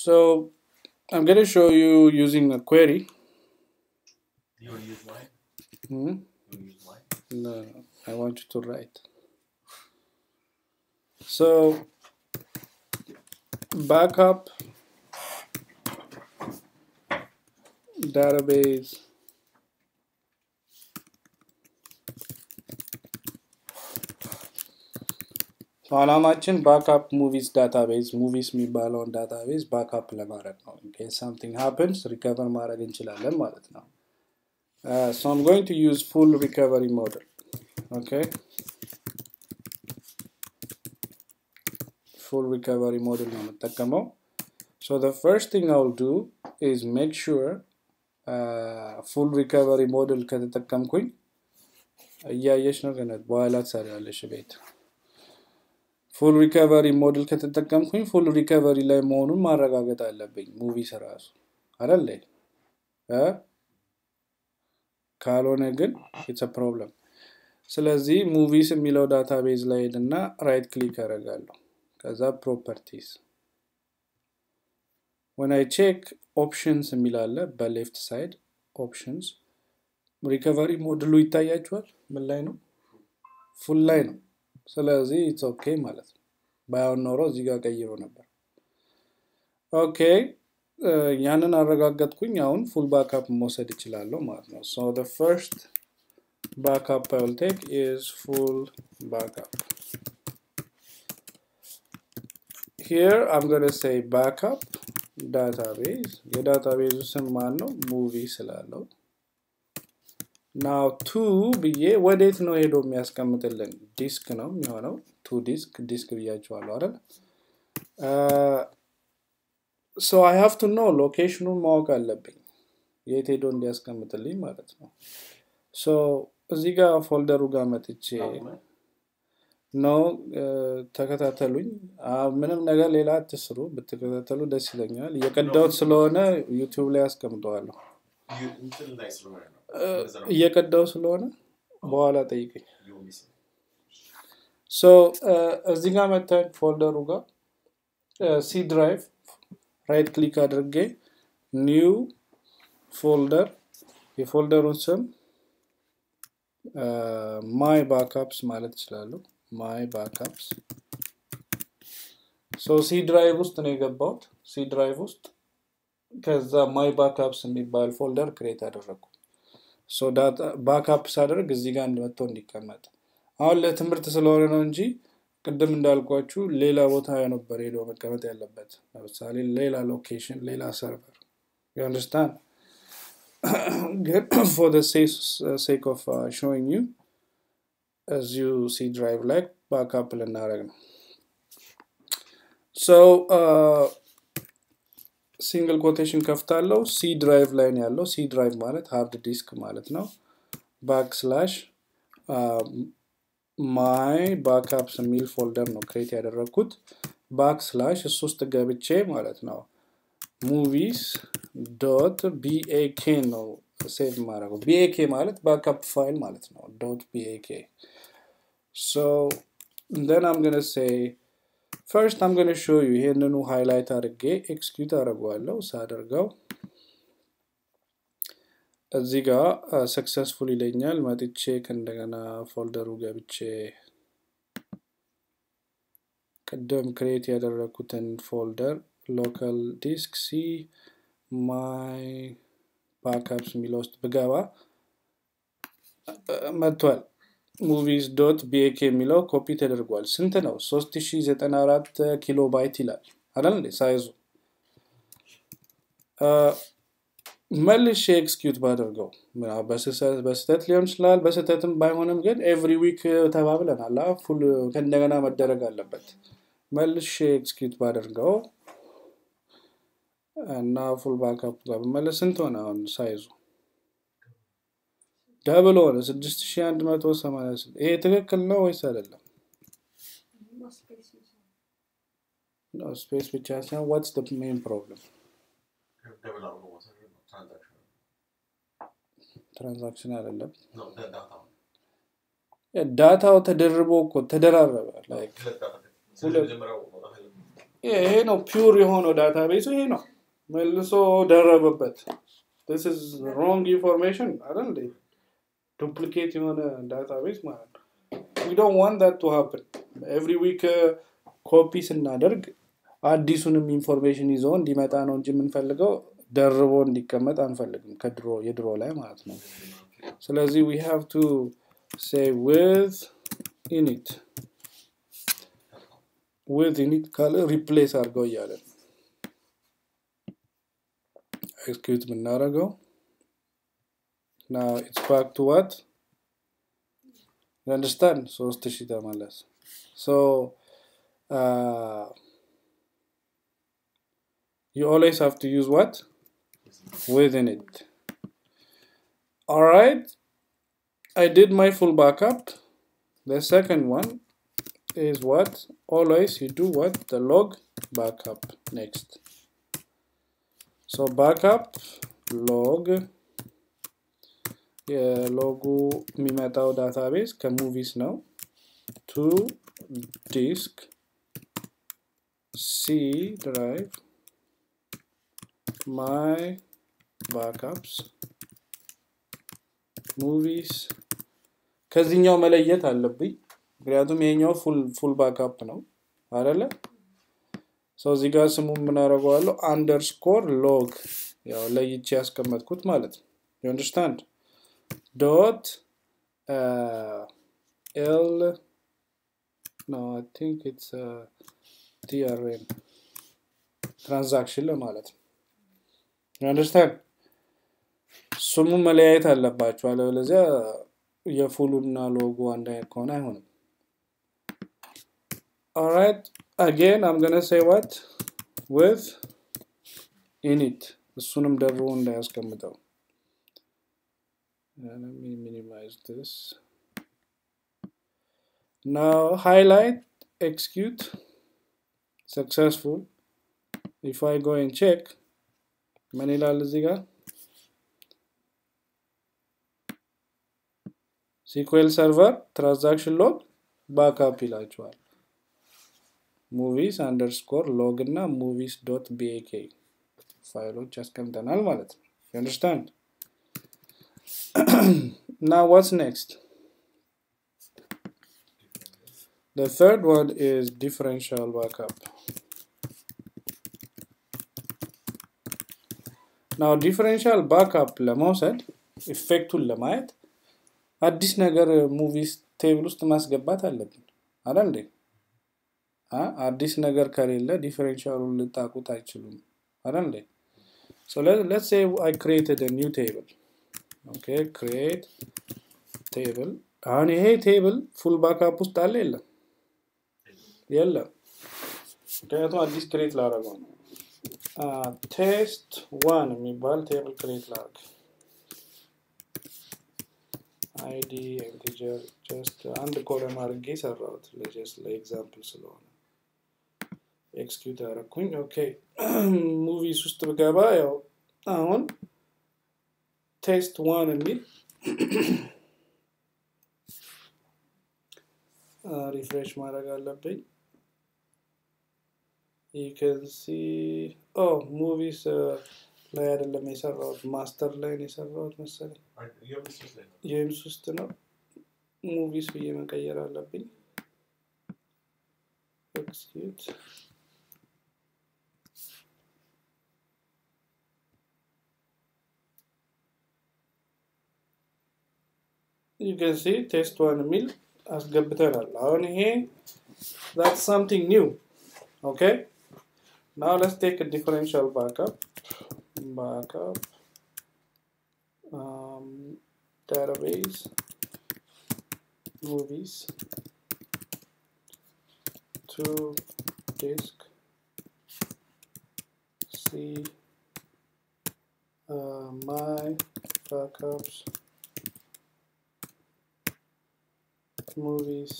So I'm going to show you using a query. You want to use mine? Hmm? You use mine? No, I want you to write. So backup database አላማችን backup movies database movies የሚባለውን database backup ለማድረግ ነው። something happens recover ማድረግ እንችላለን ማለት ነው። so I'm going to use full recovery model full recovery model ነው የምጠቀመው። so the first thing I'll do is make full recovery model ከተጠቀምኩኝ እያየች ነው ገነት በኋላ ትሰሪያለሽ ቤት full recovery model ከተጠቀምኩኝ full recovery ላይ መሆኑን ማረጋገጥ አለብኝ። movies ራሱ አደለ ካልሆነ ግን it's problem ስለዚህ movies የሚለው database ላይ ሄድና right click ያደርጋለሁ ከዛ properties ወን check options የሚላለ በ left side options recovery model ኡ ይታያችኋል? ምን ላይ ነው? full ላይ ነው ስለዚህ it's okay ማለት ነው። ባይሆን ኖሮ እዚህ ጋር ቀይሮ ነበር። okay ያንን አረጋገጥኩኝ። አሁን full backup መውሰድ ይችላለሁ ማለት ነው። so backup I will take is full backup. Here I'm going to say backup database. የ database ኡ ስም ማን ነው movies ያለው now to ብዬ ወዴት ነው ሄዶ የሚያስቀምጥልን? ዲስክ ነው የሚሆነው። to disk disk ብያቸዋለሁ አይደል? so I have to know location ኡን ማወቅ አለብኝ። የት ሄዶ እንዲያስቀምጥልኝ ማለት ነው። so እዚህ ጋር folder ኡ ጋር መጥቼ no ተከታተሉኝ። ምንም ነገር ሌላ አትስሩ። ብትከታተሉ ደስ ይለኛል። እየቀዳሁት ስለሆነ ዩቲዩብ ላይ አስቀምጠዋለሁ እየቀዳው ስለሆነ በኋላ ጠይቀኝ። እዚህ ጋር መተን folder ኡ ጋር C drive right click አድርጌ new folder የ folder ኡን ስም my backups ማለት እችላለሁ። my backups C drive ውስጥ ነው የገባሁት። C drive ውስጥ ከዛ my backups የሚባል folder create አደረግኩ backup ሳደርግ እዚህ ጋር መጥቶ እንዲቀመጥ። አሁን ለትምህርት ስለሆነ ነው እንጂ ቅድም እንዳልኳችሁ ሌላ ቦታ ነበር ሄዶ መቀመጥ ያለበት። ለምሳሌ ሌላ location ሌላ server። understand ግን for sake of showing you እዚሁ C drive ላይ backup ልናደረግ ነው. so single quotation ከፍታለው C drive ላይ ነው ያለው C drive ማለት hard disk ማለት ነው። backslash my backups የሚል folder ነው create ያደረግኩት backslash እሱ ውስጥ ገብቼ ማለት ነው። movies dot BAK ነው save ማድረገው BAK ማለት backup file ማለት ነው። dot BAK so then I'm gonna say first I'm gonna show you ይሄንኑ highlight አድርጌ execute አደርገዋለሁ። ሳደርገው እዚህ ጋር successful ይለኛል። መጥቼ ከእንደገና folder ኡ ገብቼ ቅድም create ያደረግኩትን folder local disk C my backups የሚለው ውስጥ ብገባ መጥቷል movies dot BAK የሚለው ኮፒ ተደርጓል። ስንት ነው? 3094 ኪሎ ባይት ይላል። አይደል እንዴ? size ኡ መልሼ execute ባደርገው በስህተት ሊሆን ይችላል በስህተትም ባይሆንም ግን every week ተባብለናል። full ከእንደገና መደረግ አለበት። መልሼ execute ባደርገው እና full backup ጋር ብመለስ ስንት ሆነ አሁን size ኡ double ሆነ። 6186 ይሄ ትክክል ነው ወይስ አይደለም? space ብቻ ሳይሆን what's main problem transaction አይደለም? data ው ተደርቦ እኮ ተደራረበ ይሄ ነው pure የሆነው database ኡ ይሄ ነው። መልሶ ደረበበት. Wrong information አይደል duplicate የሆነ database ማለት ነው we don't want that to happen. Every week ኮፒ ስናደርግ አዲሱንም information ይዞ እንዲመጣ ነው እንጂ የምንፈልገው ደርቦ እንዲቀመጥ አንፈልግም ከድሮ የድሮ ላይ ማለት ነው። ስለዚህ we have to say with init. With init ካለ replace አድርገው እያለ ነው. execute የምናደርገው now it's back to what you understand ሶስት ሺህ ተመለስ so uh, you always have to use what within it all right i did my full backup the second one is what always you do what the log backup next so backup log የሎጉ የሚመጣው ዳታቤዝ ከሙቪስ ነው። ቱ disk C drive my backups movies። ከዚህኛው መለየት አለብኝ ምክንያቱም ይሄኛው full backup ነው አደለ so እዚህ ጋር ስሙ የምናደርገዋለሁ underscore log ያው ለይቼ ያስቀመጥኩት ማለት ነው you understand dot L no i think it's uh, trn transaction ለማለት ነው. understand ስሙ መለያየት አለባቸው አለበለዚያ የ full ኡና log ኡ አንድ አይነት ከሆነ አይሆንም። Alright again i'm gonna say what? With እሱንም ደርቦ እንዳያስቀምጠው let me minimize this. Now highlight execute. Successful. If i go and check ምን ይላል እዚህ ጋር SQL server transaction log backup ይላቸዋል movies underscore log እና movies dot bak ፋይሎች ያስቀምጠናል ማለት ነው understand now what's next the third one is differential backup now differential backup ለመውሰድ effect ኡን ለማየት አዲስ ነገር movies table ውስጥ ማስገባት አለብን አለ እንዴ አዲስ ነገር ከሌለ differential ኡን ልታቁት አይችሉም አለ እንዴ so let, let's say i created okay create table አሁን ይሄ table full backup ውስጥ አለ የለም? የለም። ምክንያቱም አዲስ create ላረገው ነው። test one የሚባል table create ላርግ ID integer just አንድ column አድርጌ ሰራሁት። ለ just ለ example ስለሆነ execute ያደረኩኝ okay movies ውስጥ ብገባ ያው አሁን test one የሚል refresh ማድረግ አለብኝ. you can see movies ላይ አይደለም የሰራሁት master ላይ ነው የሰራሁት መሰለኝ. ጄምስ ውስጥ ነው። ሙቪስ ብዬ መቀየር አለብኝ. ኤክስኪዩት ዩገንሲ ቴስት ዋን የሚል አስገብተናል አሁን ይሄ that's something new okay now let's take a differential backup backup um, database movies to disk see uh, my backups Movies.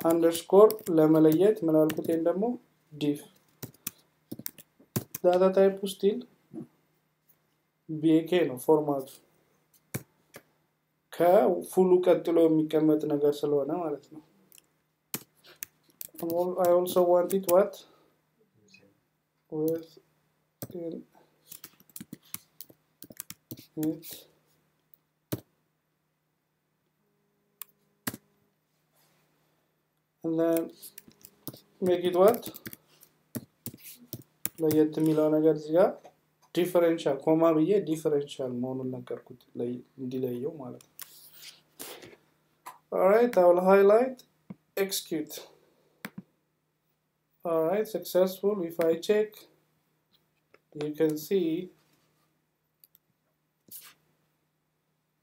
underscore ለመለየት ምን አልኩት? ይህን ደግሞ diff data type still bak ነው format ኡ ከ full ኡ ቀጥሎ የሚቀመጥ ነገር ስለሆነ ማለት ነው። I also want it what? With in and then make it what ለየት የሚለው ነገር እዚህ ጋር ዲፈረንሻል ኮማ ብዬ ዲፈረንሻል መሆኑን ነገርኩት ለይ- እንዲለየው ማለት ነው alright I will highlight execute alright successful if I check you can see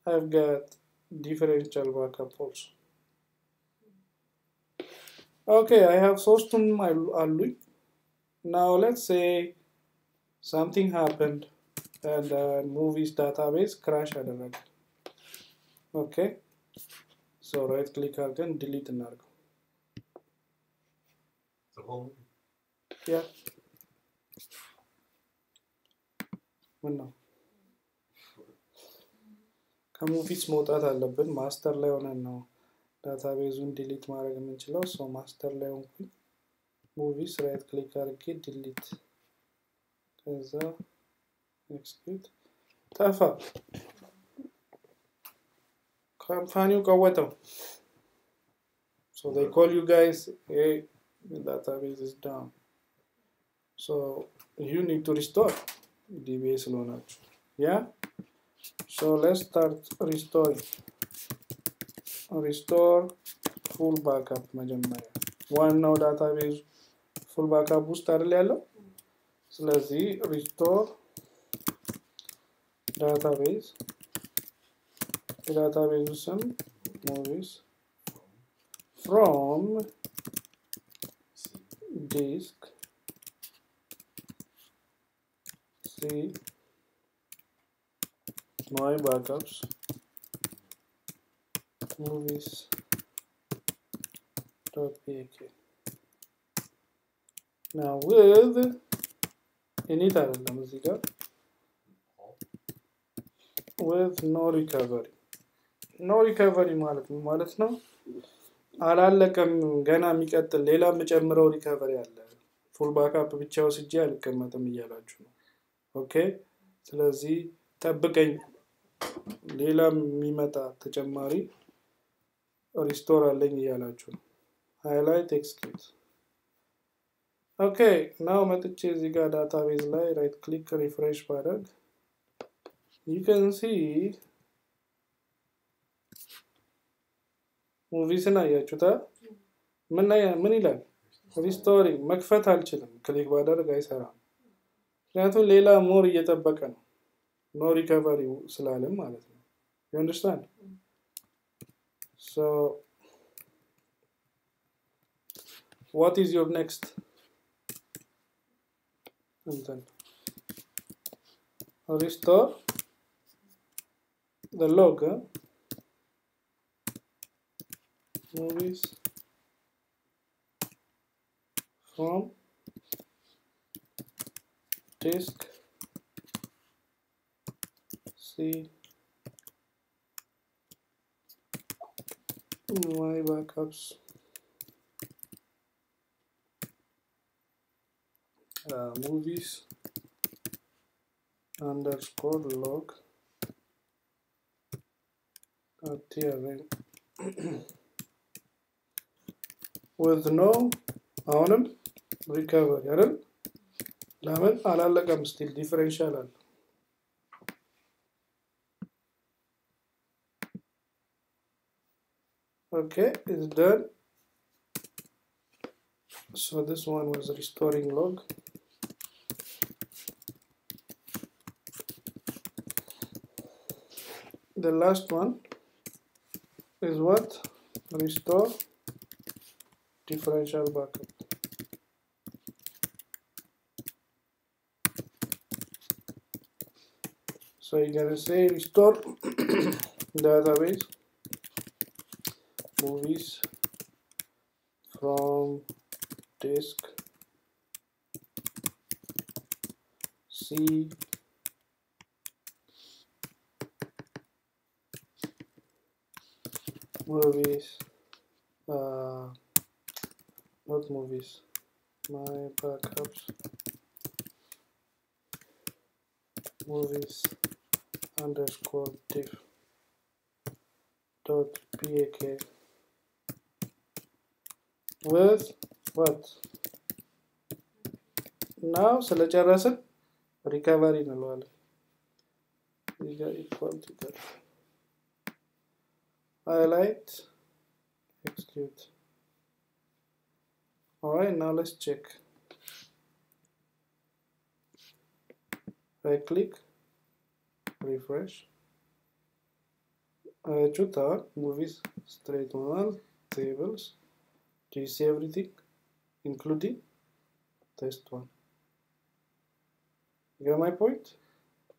I've got differential backup also Okay I have ሶስቱንም አሉ- አሉኝ now let's say something happened and uh, movies database crash አደረገ okay so right click አድርገን delete እናድርገው The yeah ምን ነው ከሙቪስ መውጣት አለብን ማስተር ላይ ሆነን ነው ዳታቤዙን ዲሊት ማድረግ የምንችለው ሰው ማስተር ላይ ሆንኩኝ ሙቪስ ራይት ክሊክ አድርጌ ዲሊት ከዛ ኤክስኪዩት ጠፋ ካምፓኒው ቀወጠው so they call you guys hey the database is down so you need to restore dba ስለሆናችሁ yeah so let's start restoring Restore full backup መጀመሪያ ዋናው database full backup ውስጥ አይደል ያለው ስለዚህ restore database የ database ኡ ስም movies ፍሮም ዲስክ ሲ ማይ ባካፕስ ዶት ፒኬ now with init አይደለም እዚህ ጋር with no recovery. No recovery ማለት ምን ማለት ነው? አላለቀም ገና የሚቀጥል ሌላ የምጨምረው recovery አለ። full backup ብቻ ወስጄ አልቀመጥም እያላችሁ ነው። Okay? ስለዚህ ጠብቀኝ። ሌላ የሚመጣ ተጨማሪ restore አለኝ እያላችሁ ነው። Highlight execute okay now መጥቼ እዚህ ጋር database ላይ right click refresh ባደርግ You can see movies ን አያችሁታ ምን ምን ይላል? Restoring መክፈት አልችልም። Click ባደርግ አይሰራም። ምክንያቱም ሌላ more እየጠበቀ ነው። No recovery ስላለም ማለት ነው። You understand so what is your next and then restore the log movies from disk C. my backups uh, movies underscore log trn with no አሁንም ሪከቨሪ አይደል ለምን አላለቀም ስቲል ዲፈረንሻል አለ Okay it's done. So this one was restoring log. The last one is what? Restore differential backup so you're gonna say restore database movies from disk C. Movies uh, not movies my backups. Movies underscore diff dot pak what now ስለጨረስን ሪከቨሪ እንለዋለን እዚህ ጋር ኢኳል ቱ highlight execute alright now let's check right click refresh አያችሁት አሁን ሙቪስ ስትሬት ሆኗል tables Do you see everything? Including test one. You got my point?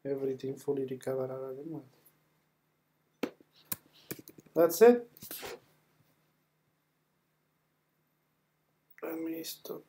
Everything fully recovered other. That's it. Let me stop.